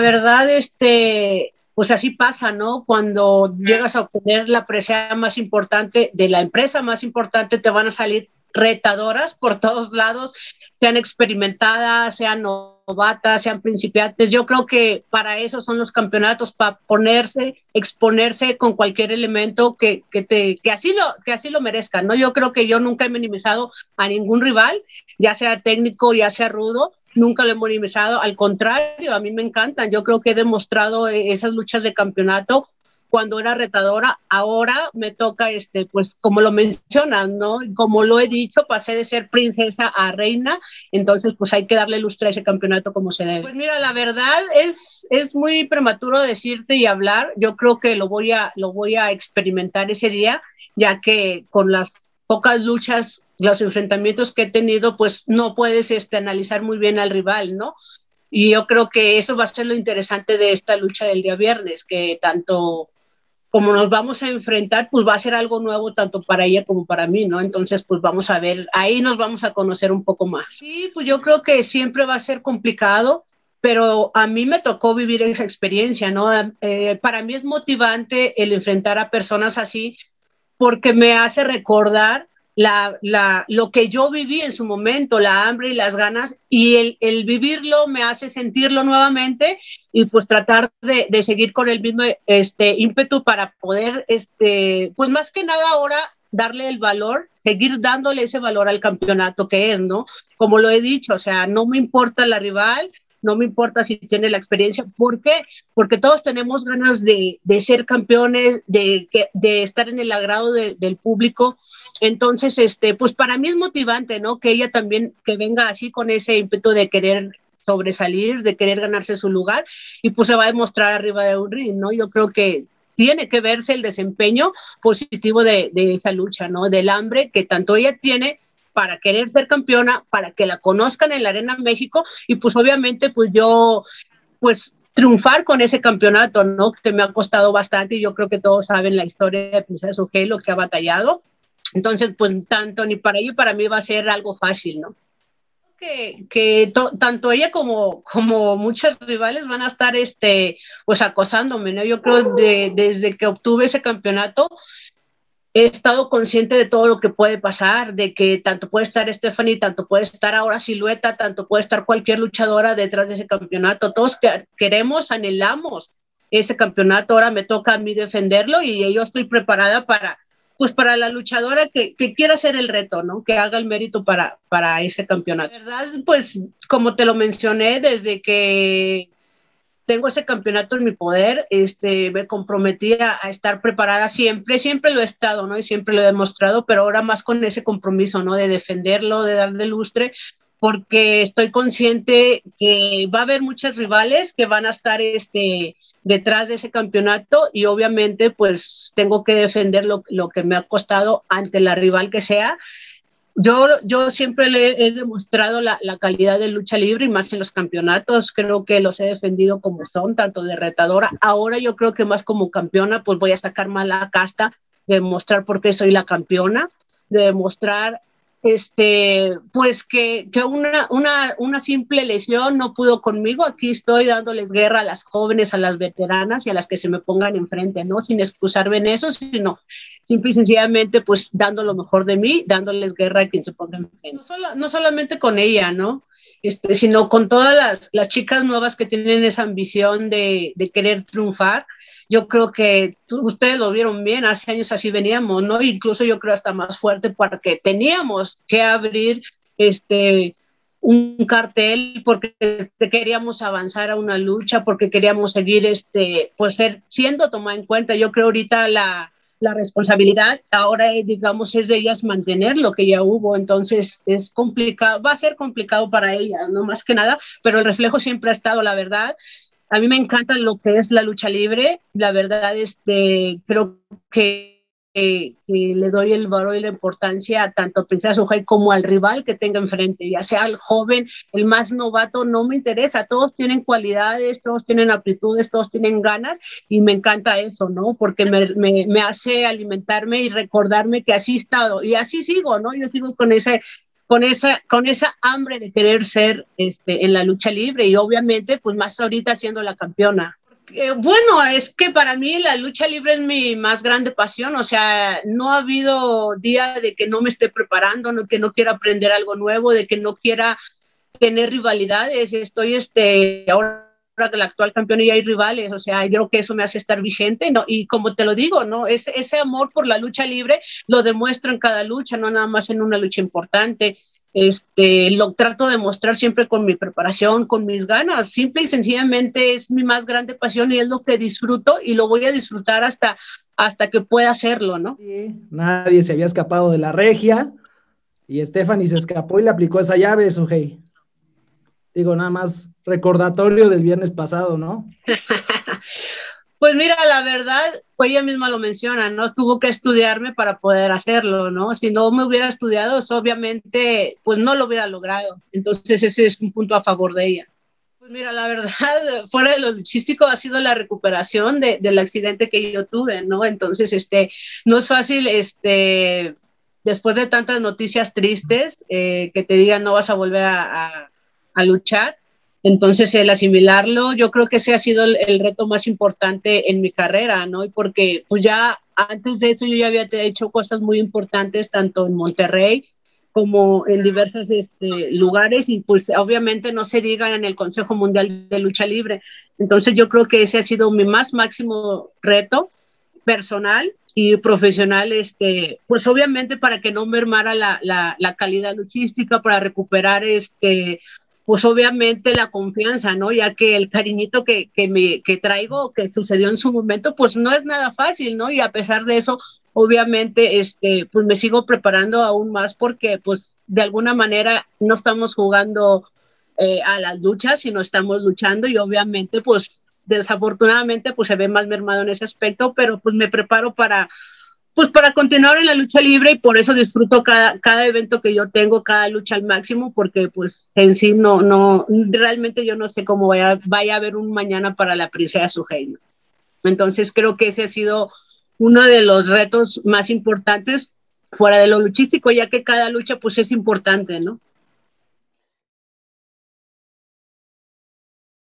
verdad, este, pues así pasa, ¿no? Cuando llegas a obtener la presea más importante de la empresa más importante, te van a salir retadoras por todos lados, sean experimentadas, sean novatas, sean principiantes. Yo creo que para eso son los campeonatos, para ponerse, exponerse con cualquier elemento que, que, te, que, así lo, que así lo merezcan, ¿no? Yo creo que yo nunca he minimizado a ningún rival, ya sea técnico, ya sea rudo, nunca lo he minimizado, al contrario, a mí me encantan. Yo creo que he demostrado esas luchas de campeonato cuando era retadora, ahora me toca, este, pues como lo mencionan, ¿no? Como lo he dicho, pasé de ser princesa a reina, entonces pues hay que darle lustre a ese campeonato como se debe. Pues mira, la verdad es, es muy prematuro decirte y hablar, yo creo que lo voy a, lo voy a experimentar ese día, ya que con las pocas luchas, los enfrentamientos que he tenido, pues no puedes este, analizar muy bien al rival, ¿no? Y yo creo que eso va a ser lo interesante de esta lucha del día viernes, que tanto como nos vamos a enfrentar, pues va a ser algo nuevo tanto para ella como para mí, ¿no? Entonces, pues vamos a ver, ahí nos vamos a conocer un poco más. Sí, pues yo creo que siempre va a ser complicado, pero a mí me tocó vivir esa experiencia, ¿no? Eh, para mí es motivante el enfrentar a personas así porque me hace recordar la, lo que yo viví en su momento, la hambre y las ganas, y el, vivirlo me hace sentirlo nuevamente y pues tratar de, de, seguir con el mismo este, ímpetu para poder, este, pues más que nada ahora darle el valor, seguir dándole ese valor al campeonato que es, ¿no? Como lo he dicho, o sea, no me importa la rival, no me importa si tiene la experiencia. ¿Por qué? Porque todos tenemos ganas de, de ser campeones, de, de, estar en el agrado de, del público. Entonces, este, pues para mí es motivante, ¿no? Que ella también, que venga así con ese ímpetu de querer sobresalir, de querer ganarse su lugar y pues se va a demostrar arriba de un ring, ¿no? Yo creo que tiene que verse el desempeño positivo de, de esa lucha, ¿no? Del hambre que tanto ella tiene para querer ser campeona, para que la conozcan en la Arena México y pues obviamente pues yo pues triunfar con ese campeonato, ¿no? Que me ha costado bastante y yo creo que todos saben la historia de Princesa Ugei, lo que ha batallado. Entonces, pues tanto ni para ella para mí va a ser algo fácil, ¿no? Que, que tanto ella como, como muchos rivales van a estar este, pues acosándome, ¿no? Yo creo de, desde que obtuve ese campeonato, he estado consciente de todo lo que puede pasar, de que tanto puede estar Stephanie, tanto puede estar ahora Silueta, tanto puede estar cualquier luchadora detrás de ese campeonato. Todos que queremos, anhelamos ese campeonato. Ahora me toca a mí defenderlo y yo estoy preparada para, pues para la luchadora que, que quiera hacer el reto, ¿no? Que haga el mérito para, para ese campeonato. La verdad, pues como te lo mencioné, desde que tengo ese campeonato en mi poder, este, me comprometí a, estar preparada siempre, siempre lo he estado, ¿no? Y siempre lo he demostrado, pero ahora más con ese compromiso, ¿no? De defenderlo, de darle lustre, porque estoy consciente que va a haber muchos rivales que van a estar, este, detrás de ese campeonato y obviamente pues tengo que defender lo, lo que me ha costado ante la rival que sea yo, yo siempre le he demostrado la, la, calidad de lucha libre y más en los campeonatos. Creo que los he defendido como son, tanto de retadora. Ahora yo creo que más como campeona, pues voy a sacar más la casta de demostrar por qué soy la campeona, de demostrar este, pues que, que una, una, una, simple lesión no pudo conmigo. Aquí estoy dándoles guerra a las jóvenes, a las veteranas y a las que se me pongan enfrente, ¿no? Sin excusarme en eso, sino simple y sencillamente, pues dando lo mejor de mí, dándoles guerra a quien se ponga enfrente. No, solamente con ella, ¿no? Este, sino con todas las, las, chicas nuevas que tienen esa ambición de, de querer triunfar. Yo creo que ustedes lo vieron bien, hace años así veníamos, ¿no? Incluso yo creo hasta más fuerte porque teníamos que abrir este, un cartel porque queríamos avanzar a una lucha, porque queríamos seguir, este, pues ser, siendo tomada en cuenta. Yo creo ahorita la, la responsabilidad ahora, digamos, es de ellas mantener lo que ya hubo, entonces es complicado, va a ser complicado para ellas, no más que nada, pero el reflejo siempre ha estado, la verdad. A mí me encanta lo que es la lucha libre, la verdad, este, creo que que, le doy el valor y la importancia tanto a Princesa Sujay como al rival que tenga enfrente, ya sea el joven, el más novato, no me interesa, todos tienen cualidades, todos tienen aptitudes, todos tienen ganas y me encanta eso, ¿no? Porque me, me, me hace alimentarme y recordarme que así he estado y así sigo, ¿no? Yo sigo con ese con esa, con esa hambre de querer ser este, en la lucha libre y obviamente, pues más ahorita siendo la campeona. Bueno, es que para mí la lucha libre es mi más grande pasión, o sea, no ha habido día de que no me esté preparando, no, que no quiera aprender algo nuevo, de que no quiera tener rivalidades, estoy este, ahora que la actual campeona y hay rivales, o sea, yo creo que eso me hace estar vigente, ¿no? Y como te lo digo, ¿no? Ese, ese amor por la lucha libre lo demuestro en cada lucha, no nada más en una lucha importante. Este, lo trato de mostrar siempre con mi preparación, con mis ganas. Simple y sencillamente es mi más grande pasión y es lo que disfruto y lo voy a disfrutar hasta, hasta que pueda hacerlo, ¿no? nadie se había escapado de la regia y Stephanie se escapó y le aplicó esa llave, Sujei. Digo, nada más recordatorio del viernes pasado, ¿no? pues mira, la verdad, pues ella misma lo menciona, ¿no? Tuvo que estudiarme para poder hacerlo, ¿no? Si no me hubiera estudiado, obviamente, pues no lo hubiera logrado. Entonces, ese es un punto a favor de ella. Pues mira, la verdad, fuera de lo luchístico ha sido la recuperación de, del accidente que yo tuve, ¿no? Entonces, este, no es fácil, este, después de tantas noticias tristes, eh, que te digan no vas a volver a a luchar. Entonces, el asimilarlo, yo creo que ese ha sido el, reto más importante en mi carrera, ¿no? Y porque pues ya antes de eso yo ya había hecho cosas muy importantes, tanto en Monterrey como en diversos este, lugares y pues obviamente no se diga en el Consejo Mundial de Lucha Libre. Entonces yo creo que ese ha sido mi más máximo reto personal y profesional, este, pues obviamente para que no mermara la, la, la calidad luchística, para recuperar este, pues obviamente la confianza, ¿no? Ya que el cariñito que, que, me, que traigo, que sucedió en su momento, pues no es nada fácil, ¿no? Y a pesar de eso, obviamente, este, pues me sigo preparando aún más porque, pues, de alguna manera no estamos jugando eh, a las luchas, sino estamos luchando y obviamente, pues, desafortunadamente, pues se ve más mermado en ese aspecto, pero pues me preparo para pues para continuar en la lucha libre y por eso disfruto cada, cada evento que yo tengo, cada lucha al máximo, porque pues en sí no, no, realmente yo no sé cómo vaya, vaya a haber un mañana para la princesa Suhei. Entonces creo que ese ha sido uno de los retos más importantes fuera de lo luchístico, ya que cada lucha pues es importante, ¿no?